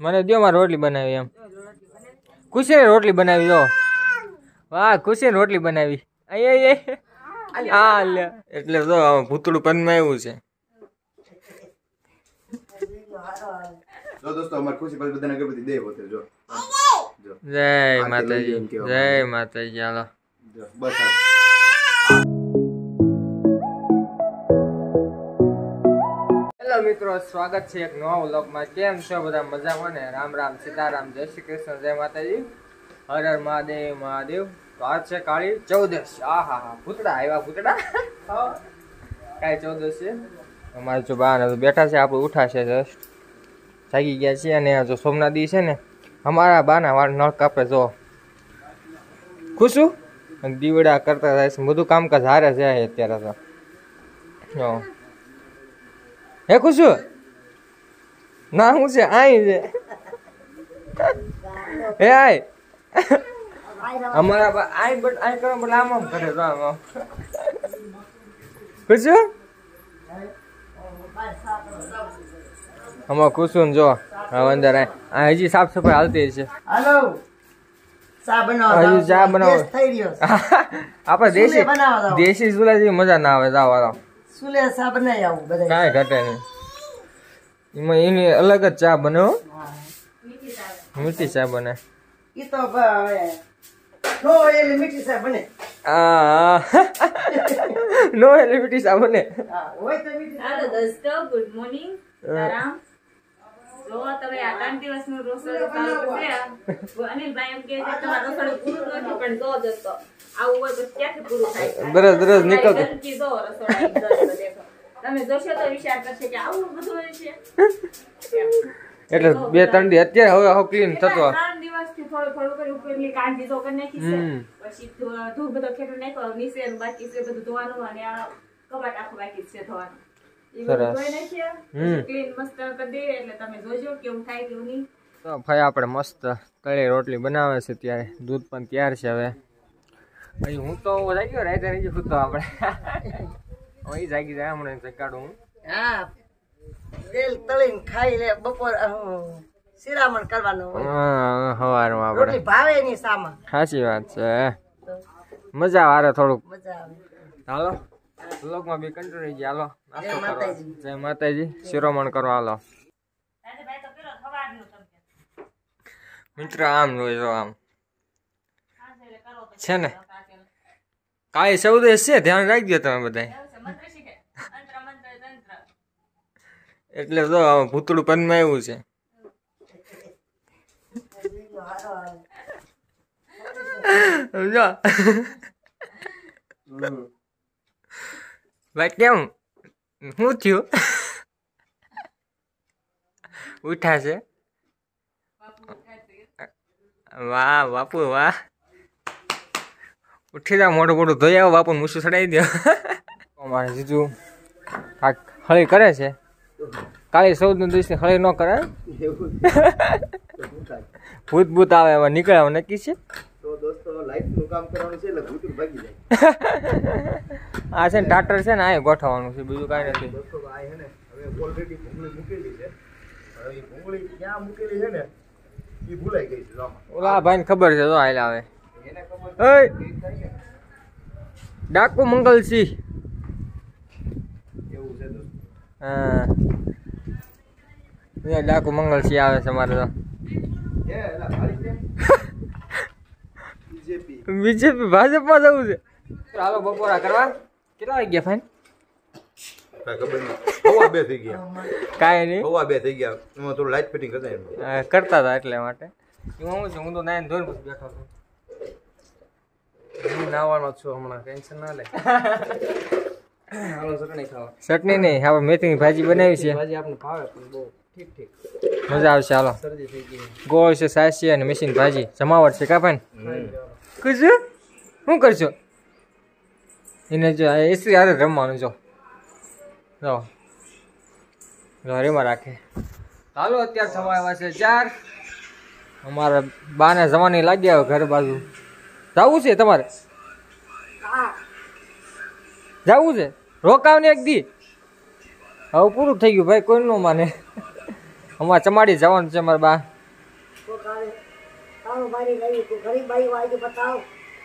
મને દો મારે રોટલી બનાવી એમ. ખુશી રોટલી બનાવી દો વાહ ખુશી રોટલી બનાવી. એટલે જો ભૂતળું પનમાં એવું છે. જો દોસ્તો અમારી ખુશી પર બધાને અગરબત્તી દે પોતે જો. જો જય માતાજી જય માતાજી બસ મિત્રો સ્વાગત છે એક નવા વ્લોગમાં. કેમ છો બધા મજામાં ને? રામ રામ સીતારામ જય શ્રી કૃષ્ણ જય માતાજી. હર હર મહાદેવ મહાદેવ. તો આજ છે કાળી ચૌદશ. આ હા હા ભૂતડા આવ્યા ભૂતડા. કાંઈ ચૌદશ? છે અમારે જો બહાર બેઠા છે આપણે ઉઠાશે જસ્ટ. જાગી ગયા છે અને જો સોમનાથ દી છે ને અમારા બાના વાળ નળ કાપે જો. ખુશું અને દીવડા કરતા થાય છે. બધું કામકાજ હારે છે અત્યારે તો. હે ખુશુ ના હું છે આઈ છે હે આય અમારા આઈ બટ આઈ કરો બટ આમ આમ કરે તો આમ આમ ખુશુ અમાર ખુશું ને જો હવે અંદર આ હજી સાફ સફાઈ હાલતી છે હાલો ચા બનાવો. આપણે દેશી. દેશી ચૂલા જેવી મજા ના આવે જાવ આવો સુલે ચા બનાવી આવું બધા કાંઈ ઘટે નહીં. એમાં એની અલગ જ ચા બને મીઠી ચા બને. એ તો હવે નો એલી મીઠી ચા બને. આ નો ચા બને. હા, હોય તો મીઠી ગુડ મોર્નિંગ આરામ. જો તમે આ ત્રણ દિવસનું રસોડું અનિલભાઈ એમ કે તમારું રસોડું પૂરું નથી પણ જો દોસ્તો આવું હોય તો ક્યાંથી પૂરું થાય? દરરોજ દરરોજ તમારી જો રસોડાની દેખો તમે જોશો તો વિચાર કરશે કે આવું બધું હોય છે. એટલે બે ત્રણ દી અત્યારે હવે હવે ક્લીન થતો. ત્રણ દિવસથી થોડું થોડું કરી ઉપરની કાંજી તો કરી નાખી છે. પછી ધૂળ બધો ખેડૂ નાખ્યો નીચે બાકી છે બધું ધોવાનું અને આ કબાટ આખું બાકી છે ધોવાનું. સરસ. હમ. તો ભાઈ આપણે મસ્ત કળી રોટલી બનાવે છે ત્યારે. દૂધ પણ તૈયાર છે હવે. અહીં હું તો જાગ્યો રાતે નહીં હું તો આપણે. અહીં જાગી જાય હમણાં જગાડું હું. હા. તેલ તળીને ખાઈ લે બપોર શિરામણ કરવાનું હા, સવારમાં આપણે. ભાવે ની સામાં સાચી વાત છે. મજા આવે થોડુંક. મજા આવે. હાલો. બ્લોગમાં બી કંટ્રોલ ગયા. હાલો નાસ્તો જય માતાજી. જય માતાજી. શિરોમણ કરવા હાલો. મિત્ર આમ જોઈ જો આમ. છે ને? કાંઈ સૌદેશ છે? ધ્યાન રાખજો તમે બધા એટલે જો આમાં ભૂતળું પનમાં આવ્યું છે. સમજો? ભાઈ કેમ શું થયું ઉઠા છે વાહ બાપુ વાહ ઉઠી જાવ મોટું મોટું ધોઈ આવો બાપુ મૂછું ચડાવી દો અમારે જીજુ આ હળી કરે છે કાળી ચૌદ દિવસની દિવસ હળી ન કરે ભૂત ભૂત આવે એમાં નીકળે નક્કી છે તો દોસ્તો લાઈફનું કામ કરવાનું છે એટલે ભૂતર ભાગી જાય. આ છે ને ટાટર છે ને આ ગોઠવવાનું છે બીજું કાંઈ નથી. દોસ્તો આ છે ને હવે ઓલરેડી ભૂંગળી મૂકેલી છે. હવે ભૂંગળી ક્યાં મૂકેલી છે ને એ ભૂલાઈ ગઈ છે. ઓલા ભાઈને ખબર છે તો હાલ આવે. ડાકુ મંગલસિંહ. એવું છે દોસ્તો. હા. ડાકુ મંગલસિંહ આવે છે મારે તો. બીજેપી ભાજપમાં જવું છે. હાલો બપોરા કરવા. કેટલા વાગ્યા ફાઈન ખબર નહીં. હવા બે થઈ ગયા. કાંઈ નહીં. હવા બે થઈ ગયા. એમાં થોડું લાઈટ કરતા કરતા હતા એટલે માટે. હું છે હું તો નાઈને ધોઈને બેઠો છું. હું નાવાનો છું હમણાં ટેન્શન ના લે. હાલો ચટણી ખાવા. ચટણી નહીં હવે મેથીની ભાજી બનાવી છે. ભાજી આપણે ભાવે પણ બહુ. ઠીક ઠીક. મજા આવશે હાલો. શરદી થઈ ગઈ. ગોળ છે સાસ છે અને મેસીન ભાજી. જમાવટ છે કાપાને કશું શું કરશો? એને જો એસી હારે રમવાનું, જો. જો. જો રાખે. ચાલો અત્યારે સમય આવ્યા છે ચાર. અમારા બાને જવાની લાગ્યા ઘર બાજુ. જવું છે તમારે? જવું છે? રોકાવને એક દી. હવે પૂરું થઈ ગયું, ભાઈ, કોઈ ન માને. અમારે ચમાડી જવાનું છે, અમારે બા. તાળું મારી ગયું તું ગરીબ બાઈ વાળી બતાવ.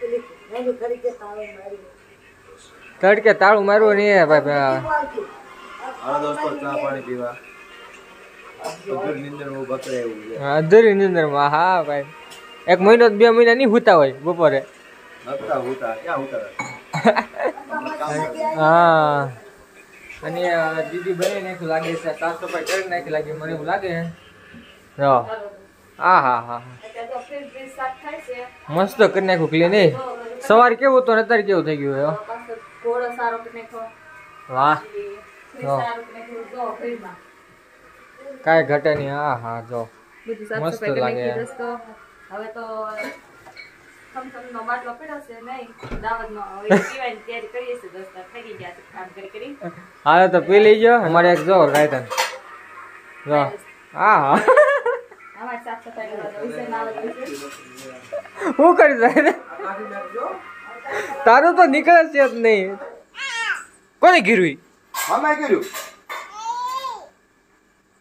પેલી નાની ખરી કે તાળું મારી. તડકે તાળું મારવું નહીં ભાઈ ભાઈ. હાલો દોસ્તો ચા પાણી પીવા. ઉધર નિંદર બકરે એવું છે. અધૂરી હા ભાઈ. એક મહિનો બે મહિના નહીં હુતા હોય બપોરે. હા. અને દીદી બની નાખ્યું લાગે છે સાફ સફાઈ કરી નાખી લાગે મને એવું લાગે જો. હા હા હા. મસ્ત કરી નાખ્યું ક્લીન એ. સવાર કેવું તો અત્યારે કેવું થઈ ગયું હે? વાહ. કાંઈ ઘટે નહીં. હા હા જો. મસ્ત લાગે. હવે તો હાલો તો પી લેજો. અમારે એક જો રાયતન. જો. હા હા. હું કરી જાય તારું તો નીકળે છે જ નહીં. કોને ગીરવી? અમે કર્યું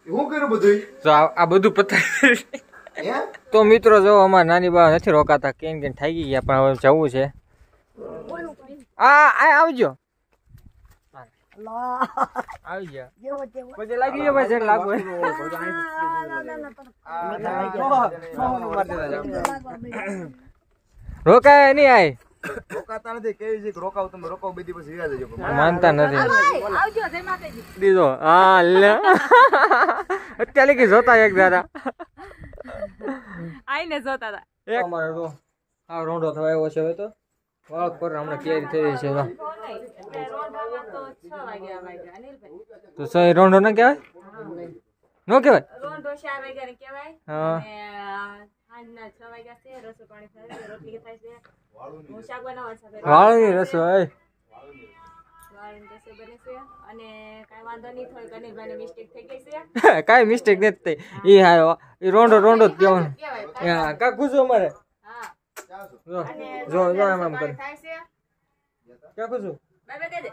હું કર્યું બધું તો આ બધું પતાવી તો મિત્રો જો અમારા નાની બા નથી રોકાતા કેમ કેમ થઈ ગયા પણ હવે જવું છે. આ આવજો. આવી ગયા પછી લાગી ગયો ભાઈ રોકાય નહીં આય રોકાતા નથી કેવી છે રોકાવ તમે રોકાવ બધી પછી વ્યાજ જજો માનતા નથી આવજો જય માતાજી દીધો હા લે અત્યારે કે જોતા એક દાડા આઈને જોતા હતા એક અમારે આ રોંઢો થવા આવ્યો છે હવે તો વાળ પર હમણાં કેરી થઈ રહી છે તો. રોંઢામાં તો છ વાગ્યા વાગ્યા અનિલભાઈ તો સો એ રોંઢો ના કહેવાય? નો કહેવાય? રોંઢો ચાર વાગ્યા ને કહેવાય હા. અને સાંજના વાગ્યા છે છે છે હું છે કાંઈ મિસ્ટેક છે નથી થઈ. ઈ હા એ રોંડો રોંઢો જ કહેવાનું. કાકુ કૂસો અમારે. હા જો. જો એમ એમ કરે. ક્યાં કૂસો બાય બાય કહી દે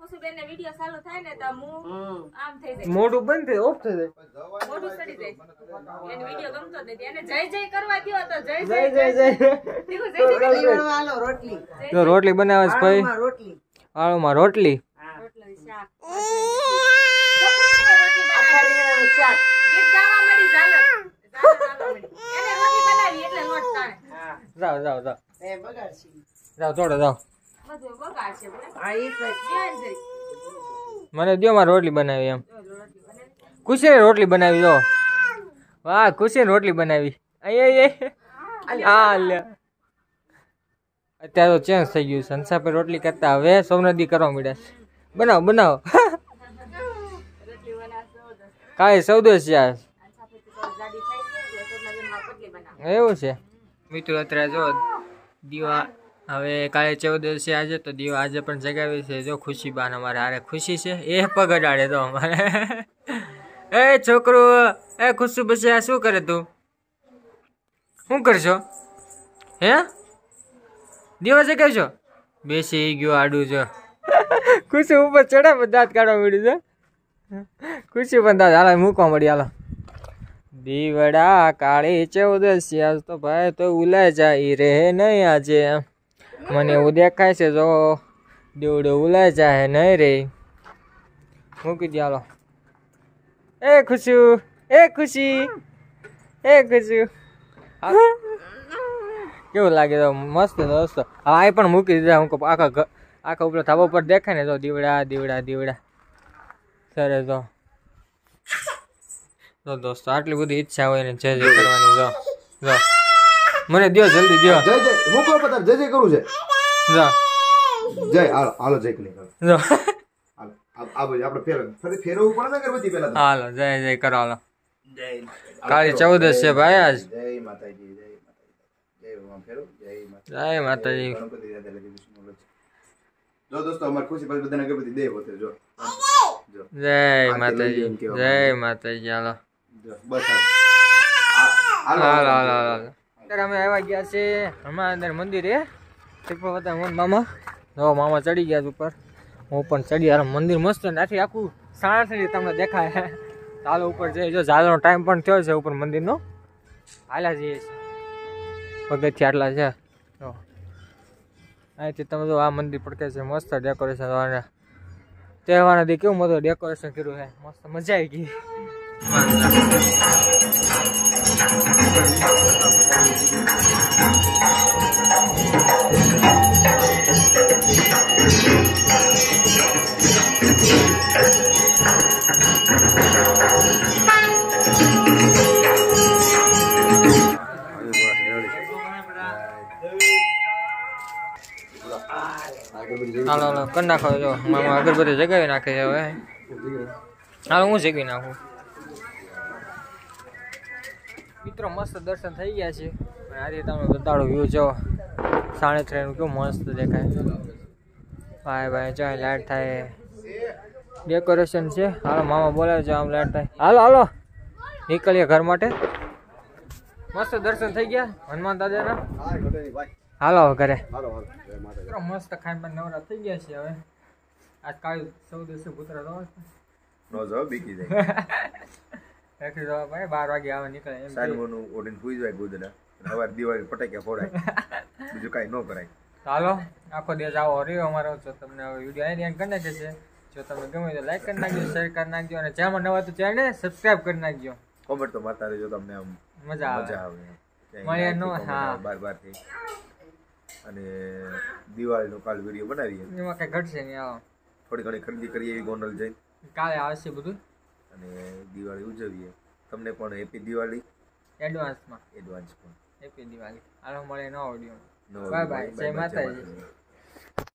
ખુશુબેનને વીડિયો ચાલુ થાય ને તો હું આમ થઈ જાય. મોઢું બંધ થઈ ઓફ થઈ જાય. મોઢું સડી જાય. એને વીડિયો ગમતો નથી. એને જય જય કરવા દ્યો તો જય જય જય જય જય દીકુ જય જય રોટલી. વણવાનો રોટલી જો રોટલી બનાવે છે ભાઈ. રોટલી. આળુમાં રોટલી? રોટલો શાક. રોટલી બનાવી. શાક ગીત ગાવા મળી ઝાલર ઝાલર ગાવા મળી એને રોટલી બનાવી એટલે લોટ તાણે જાઓ જાઓ જાઓ. એ બગાડશી. જાઓ થોડો જાઓ. બધું આ ઈ મને દો મારે રોટલી બનાવી એમ. જો રોટલી બનાવી ખુશી રોટલી બનાવી દો વાહ ખુશી રોટલી બનાવી. અત્યારે તો ચેન્જ થઈ ગયું હંસા પર રોટલી કરતા હવે સોમનદી કરવા મળ્યા છે. બનાવો બનાવો. કાંઈ સૌદો છે આ અને સાથે તો જાડી થાય છે એટલે સોના બેન પતલી બનાવ. એવું છે. મિત્રો, અત્યારે જો દીવા હવે કાલે ચૌદશ છે આજે, તો દીવા આજે પણ જગાવી છે. જો ખુશી બાન અમારે હારે ખુશી છે. એ પગ અડાડે તો અમારે. એ છોકરો, એ ખુશી બસે આ શું કરે તું? શું કરશો? હે? દીવા જગાવશો બેસી ગયો આડું જો. ખુશી ઉપર ચડે દાંત કાઢવા મળ્યું છે. ખુશી પણ દાંત. હાલ, મૂકવા મળી હાલો. દીવડા કાળી આજ તો ભાઈ તો ઉલાય જાય રે નહીં આજે. મને એવું દેખાય છે, જો દીવડો ઉલાય જાય નહીં રે. મૂકી દે એ ખુશી એ ખુશી એ ખુશી. કેવું લાગે તો મસ્ત દોસ્તો હવે આ પણ મૂકી દીધા, હું આખા આખા ઉપર ધાબા ઉપર દેખાય ને તો દીવડા દીવડા દીવડા. સરસ જો તો દોસ્તો આટલી બધી ઈચ્છા હોય ને જય જય કરવાની જો જો. મને દ્યો જલ્દી દ્યો. જય જય હું કહું પતાર જય જય કરું છે. જો. જય હાલો હાલો જય કરો જો. હાલો આપણે ફેરવ ફરી ફેરવવું પડે ને ગણપતિ પહેલા. હાલો જય જય કરો હાલો. જય કાળી ચૌદશ છે ભાઈ આજ. જય માતાજી જય માતાજી. જય માતાજી. જો દોસ્તો અમાર ખુશી પાસે બધાને ગણપતિ દે પોતે જો. જો. જય માતાજી જય માતાજી હાલો. બસ અમે આવ્યા ગયા છે હમણાં અંદર મંદિરે મોહન મામા. નવા મામા ચડી ગયા છે ઉપર. હું પણ ચડી યાર મંદિર મસ્ત નાથી આખું સાણસરી તમને દેખાય. ચાલો ઉપર જઈએ. જો ઝાલનો ટાઈમ પણ થયો છે ઉપર મંદિરનો. હાલા જઈએ છીએ. પગથિયા આટલા છે. જો. અહીંથી તમે જો આ મંદિર પડકે છે. મસ્ત ડેકોરેશન અને તહેવારના દી કેવું મસ્ત ડેકોરેશન કર્યું છે. મસ્ત મજા આવી ગઈ. હાલો હાલો કરી નાખો જો મામા અગરબત્તી જગાવી નાખે છે હવે હાલો હું જગી નાખું મિત્રો મસ્ત દર્શન થઈ ગયા છે. આ આજે તમે બતાડો વ્યૂ જો સાડે ત્રણ કેવું મસ્ત દેખાય. ભાઈ ભાઈ જો લાઈટ થાય. ડેકોરેશન છે. હાલો મામા બોલાવે છે આમ લાઈટ થાય. હાલો હાલો. નીકળીએ ઘર માટે. મસ્ત દર્શન થઈ ગયા હનુમાન દાદાના. હાલો ઘરે. મસ્ત ખાઈ પણ નવરા થઈ ગયા છે હવે. આજ કાલ સૌ દિવસે પુત્ર રોજ બીકી જાય રાખી દો ભાઈ બાર વાગે આવે નીકળે એમ. સાનમોનું ઓડીને પૂઈ જાય ગોદડા સવાર દિવાળી ફટાક્યા ફોડાય. બીજું કાંઈ ન કરાય. હાલો આખો દિવસ આવો રહ્યો અમારો. જો તમને હવે વીડિયો અહીં કરી નાખે છે જો તમને ગમે તો લાઈક કરી નાખજો શેર કરી નાખજો અને જેમાં નવા તો ચેનલને સબસ્ક્રાઇબ કરી નાખજો. કોમેન્ટ તો મારતા રહેજો તમને આમ મજા મજા આવે. આવે નો, હા. બાર બારથી અને દિવાળીનો કાલ વીડિયો બનાવીએ. એમાં કઈ ઘટશે નહીં આવો. થોડી ઘણી ખરીદી કરીએ એવી ગોંડલ જઈ કાલે આવશે બધું? અને દિવાળી ઉજવીએ. તમને પણ હેપી દિવાળી. એડવાન્સમાં એડવાન્સ પણ. હેપી દિવાળી. હાલો મળે નો ઓડિયો બાય બાય જય માતાજી.